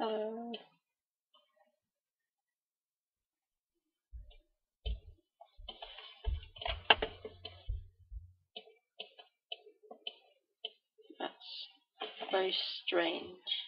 Uh, that's very strange.